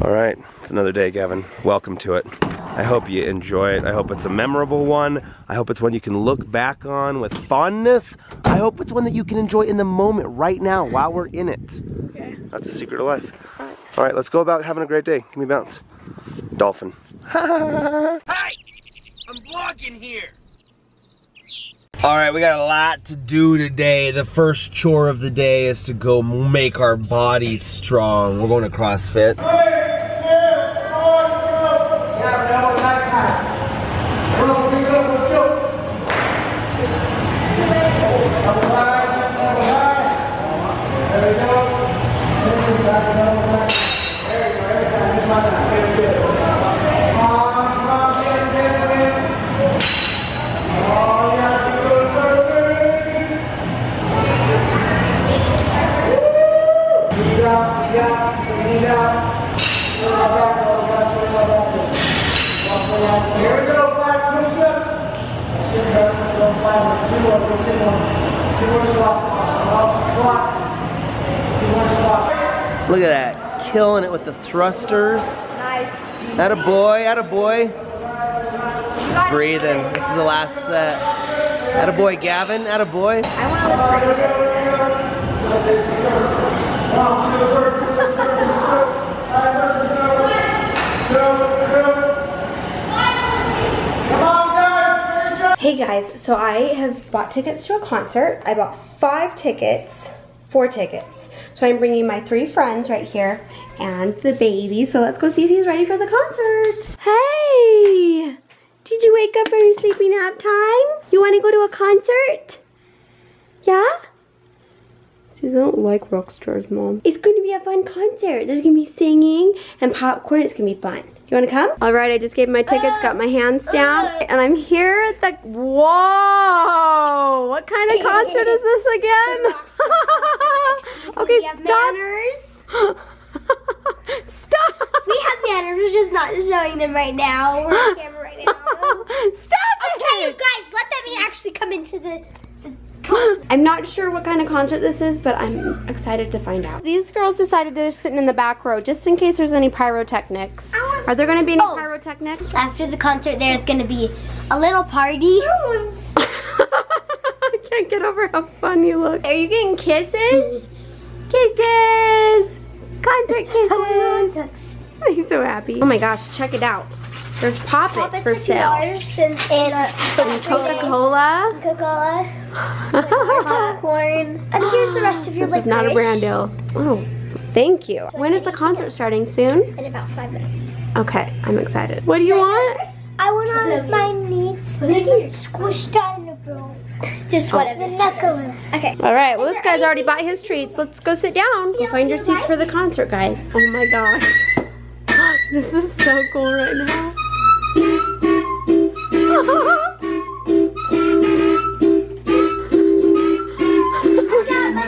All right, it's another day, Gavin. Welcome to it. I hope you enjoy it. I hope it's a memorable one. I hope it's one you can look back on with fondness. I hope it's one that you can enjoy in the moment right now while we're in it. Okay. That's the secret of life. All right, let's go about having a great day. Give me a bounce. Dolphin. Hey! I'm vlogging here! All right, we got a lot to do today. The first chore of the day is to go make our bodies strong. We're going to CrossFit. Here we go, five push-ups. Let's get back to the five, two more, two more. Squats. Squats. Two more squats. Look at that, killing it with the thrusters. Nice. Atta boy, atta boy. Just breathing. This is the last set. Atta boy, Gavin. Atta boy. I want to look Hey guys, so I have bought tickets to a concert. I bought five tickets, four tickets. So I'm bringing my three friends right here and the baby. So let's go see if he's ready for the concert. Hey, did you wake up for your sleepy nap time? You want to go to a concert? Yeah? These don't like rock stars, Mom. It's going to be a fun concert. There's going to be singing and popcorn. It's going to be fun. You want to come? All right, I just gave my tickets, got my hands uh, down, uh. and I'm here at the, whoa! What kind of concert is this again? okay, stop. stop. We have manners, we're just not showing them right now. We're on camera right now. Stop Okay, you guys, let me actually come into the. I'm not sure what kind of concert this is, but I'm excited to find out. These girls decided they're sitting in the back row just in case there's any pyrotechnics. Are there going to be any Oh. pyrotechnics? After the concert, there's gonna be a little party. I can't get over how fun you look. Are you getting kisses? kisses! Concert kisses! He's so happy. Oh my gosh, check it out. There's Poppets, for sale. $2 and, and, uh, Coca-Cola. Coca-Cola, popcorn, and here's the rest of your This is not a brand deal. Oh, thank you. When is the concert starting? Soon? In about five minutes. Okay, I'm excited. What do you want? I want my knees squished down in a roll. Just whatever. The necklace. Okay. All right, well, this guy's already bought his treats. Let's go sit down. Go find your seats for the concert, guys. Oh my gosh. This is so cool right now. I got my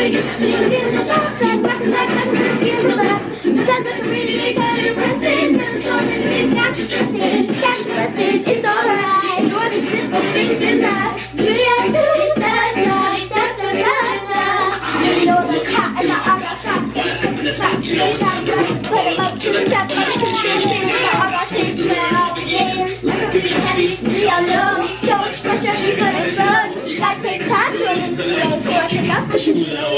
Socks on, rockin' like. Because I'm really never stopping, it's the alright. Of simple things in life. Da da da da da da? You know the and the in the. You know the we all know. So much pressure, we gonna run. Gotta so I think I'm you.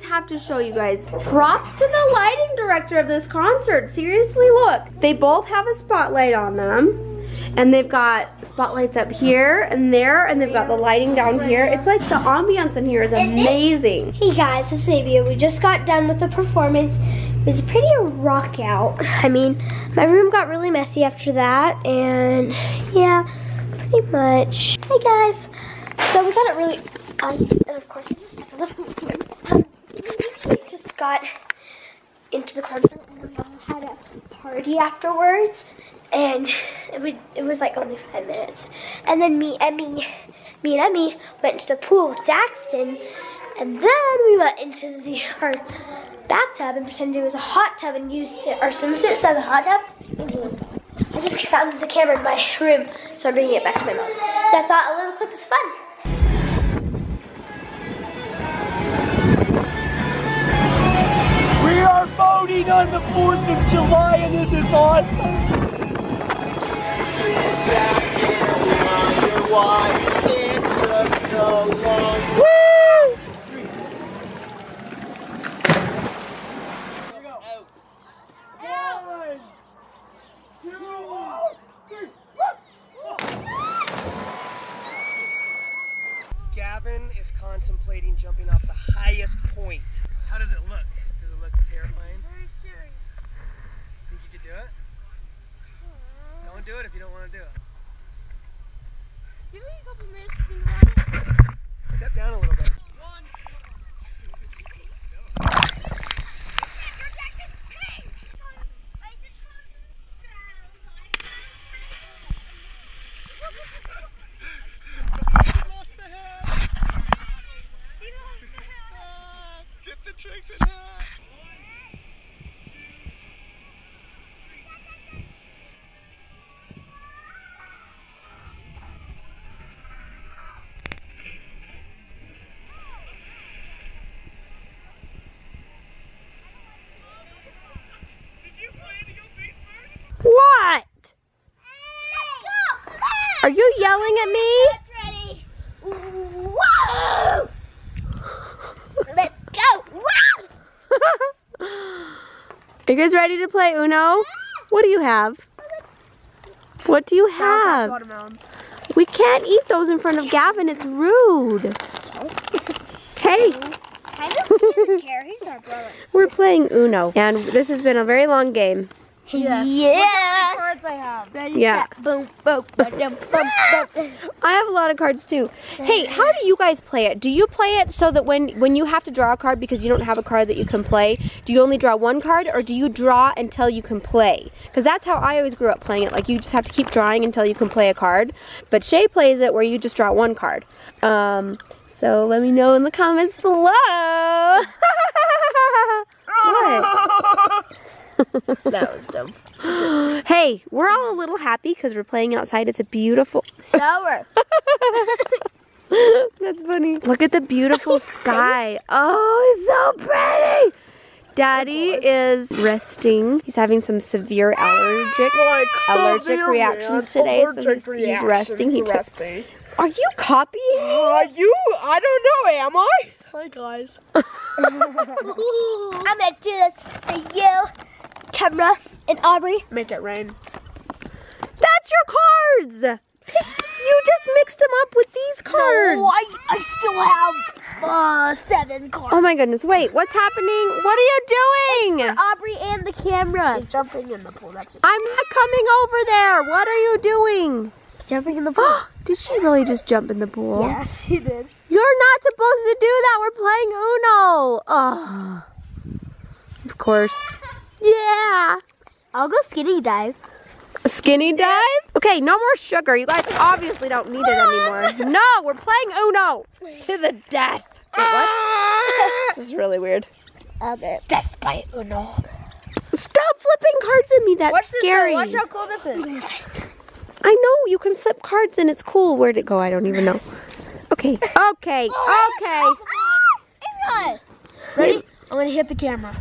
Just have to show you guys. Props to the lighting director of this concert. Seriously, look. They both have a spotlight on them. And they've got spotlights up here and there, and they've got the lighting down here. It's like the ambiance in here is amazing. Hey guys, it's Xavier. We just got done with the performance. It was pretty rock out. I mean, my room got really messy after that, and yeah, pretty much. Hey guys. So we got it really, um, and of course, just got into the concert and we all had a party afterwards and it, would, it was like only five minutes. And then me Emmy me and Emmy went to the pool with Daxton and then we went into the our bathtub and pretended it was a hot tub and used it, our swimsuits as a hot tub. I just found the camera in my room so I'm bringing it back to my mom. And I thought a little clip was fun We are voting on the 4th of July and it is awesome. Do it if you don't want to do it. Are you yelling at me? Whoa! Let's go! Are you guys ready to play Uno? What do you have? What do you have? We can't eat those in front of Gavin. It's rude. Hey, he doesn't care. He's our brother. we're playing Uno, and this has been a very long game. Yes. Yeah. Cards I have. Ready, Yeah. set, boom, boom, boom, boom, boom. I have a lot of cards too. Hey, how do you guys play it? Do you play it so that when when you have to draw a card because you don't have a card that you can play, do you only draw one card or do you draw until you can play? Because that's how I always grew up playing it. Like you just have to keep drawing until you can play a card. But Shay plays it where you just draw one card. Um, so let me know in the comments below. what? That was dumb. Hey, we're all a little happy because we're playing outside. It's a beautiful. shower. That's funny. Look at the beautiful sky. Oh, it's so pretty. Daddy is resting. He's having some severe ah, allergic allergic reactions today, so he's, he's resting. He took. Are you copying me? Are you? I don't know, am I? Hi, guys. I'm gonna do this for you, camera, and Aubrey. Make it rain. That's your cards. You just mixed them up with these cards. No, I, I still have uh, seven cards. Oh my goodness! Wait, what's happening? What are you doing? Aubrey and the camera. Jumping in the pool. That's it. I'm not coming over there. What are you doing? Jumping in the pool. Did she really just jump in the pool? yes, she did. You're not supposed to do that. We're playing Uno. Oh. Of course. Yeah. I'll go skinny dive. Skinny dive? Okay, no more sugar. You guys obviously don't need it anymore. No, we're playing Uno to the death. Wait, what? this is really weird. Okay. Death by Uno. Stop flipping cards at me. That's scary. Watch how cool this is. I know you can flip cards and it's cool. Where'd it go? I don't even know. Okay, okay, oh, okay. Ah! Ready? I'm gonna hit the camera.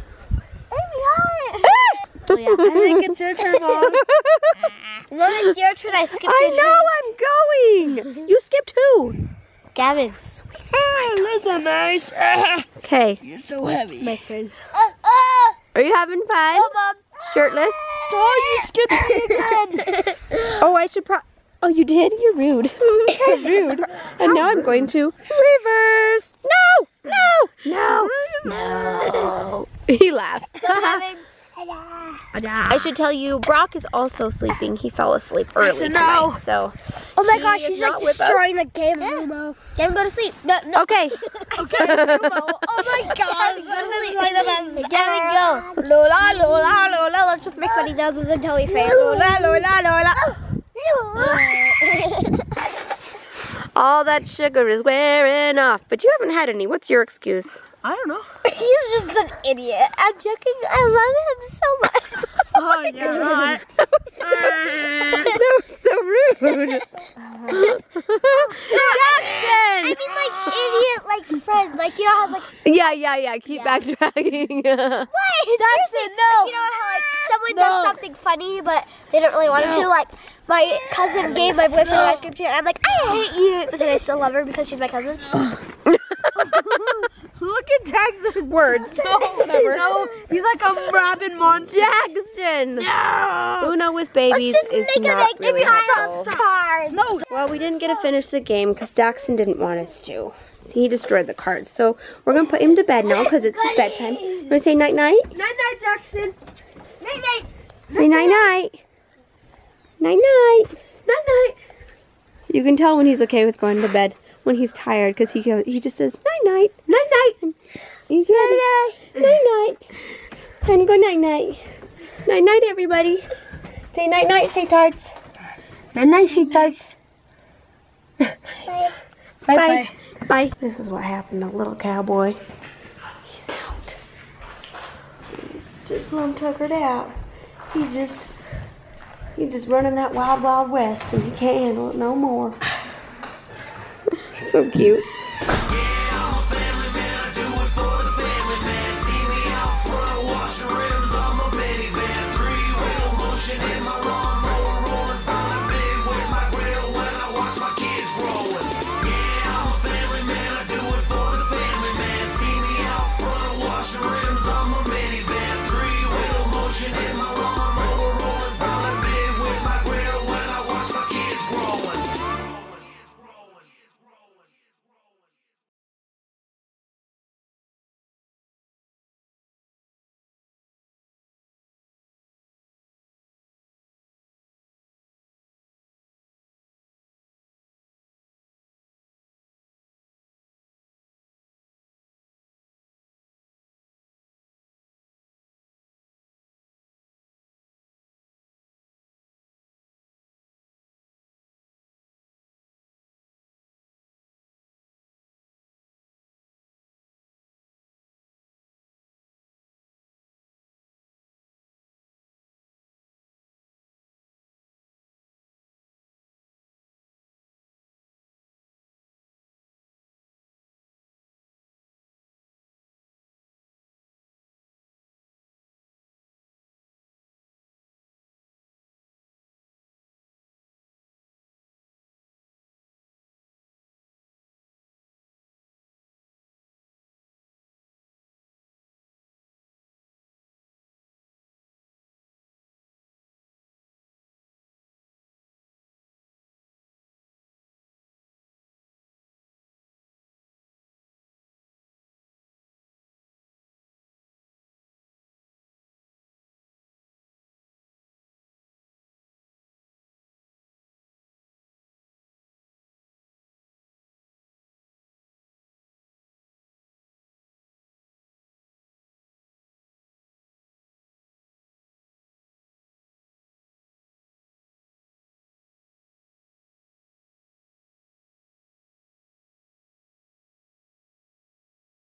Oh, I think it's your turn, Mom. When it's your turn, I skipped I your turn. know I'm going. You skipped who? Gavin. Oh, That's nice. Uh, okay. You're so heavy. My friend. Are you having fun? Oh, Shirtless? Oh, you skipped again. Oh, I should pro. Oh, you did? You're rude. How rude. And now I'm going to reverse. No! No! No! No! He laughs. I should tell you, Brock is also sleeping. He fell asleep early tonight, so. Oh my He gosh, he's like with us. destroying the game. Rumo. Get him go to sleep. No, no. Okay. Oh my gosh. Get him go. Lola, Lola, Lola. Let's just make funny noises until we fail. Lola, Lola, Lola. All that sugar is wearing off, but you haven't had any. What's your excuse? I don't know. He's just an idiot. I'm joking. I love him so much. Oh, yeah, right. that was so rude. I Jackson! mean, like idiot, like friend, like you know how it's like. Yeah, yeah, yeah. Keep Yeah. backtracking. What? Seriously, no. Like, you know how like someone does something funny, but they don't really want him to. Like my cousin gave my boyfriend an ice cream too, and I'm like, I hate you, but then I still love her because she's my cousin. Jackson. Words. No, Whatever. No, he's like a rabid monster. Jackson! No. Uno with babies is not make really helpful. No. Well, we didn't get to finish the game because Jackson didn't want us to. He destroyed the cards. So we're going to put him to bed now because it's his bedtime. You want to say night-night? Night night, Jackson. Night night. Say night-night. Night-night. Night-night. You can tell when he's okay with going to bed when he's tired because he goes, he just says night-night. Night-night. He's ready. Night-night. Time to go night-night. Night-night, everybody. Say night-night, say tarts. Night night, tarts. Bye. Bye. Bye. This is what happened to little cowboy. He's out. Just plumb tuckered out. He just, he just running that wild, wild west, and he can't handle it no more so cute.